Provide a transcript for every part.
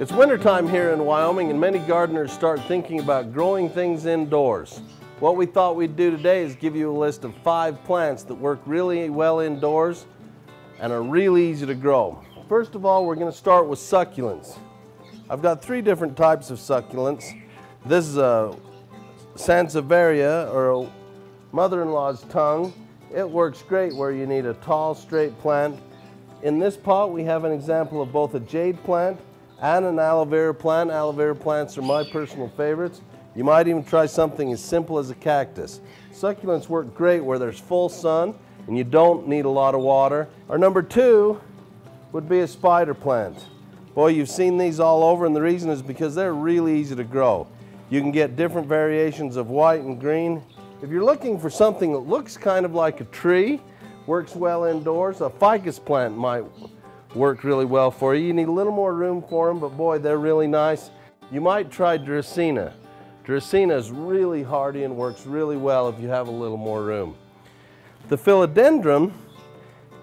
It's wintertime here in Wyoming and many gardeners start thinking about growing things indoors. What we thought we'd do today is give you a list of five plants that work really well indoors and are really easy to grow. First of all, we're going to start with succulents. I've got three different types of succulents. This is a Sansevieria or mother-in-law's tongue. It works great where you need a tall, straight plant. In this pot, we have an example of both a jade plant and an aloe vera plant. Aloe vera plants are my personal favorites. You might even try something as simple as a cactus. Succulents work great where there's full sun and you don't need a lot of water. Our number two would be a spider plant. Boy, you've seen these all over and the reason is because they're really easy to grow. You can get different variations of white and green. If you're looking for something that looks kind of like a tree, works well indoors, a ficus plant might work really well for you. You need a little more room for them, but boy, they're really nice. You might try Dracaena. Dracaena is really hardy and works really well if you have a little more room. The philodendron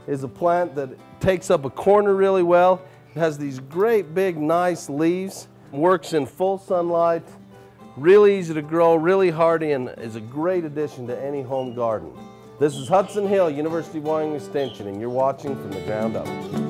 is a plant that takes up a corner really well. It has these great big nice leaves, works in full sunlight, really easy to grow, really hardy, and is a great addition to any home garden. This is Hudson Hill, University of Wyoming Extension, and you're watching from the ground up.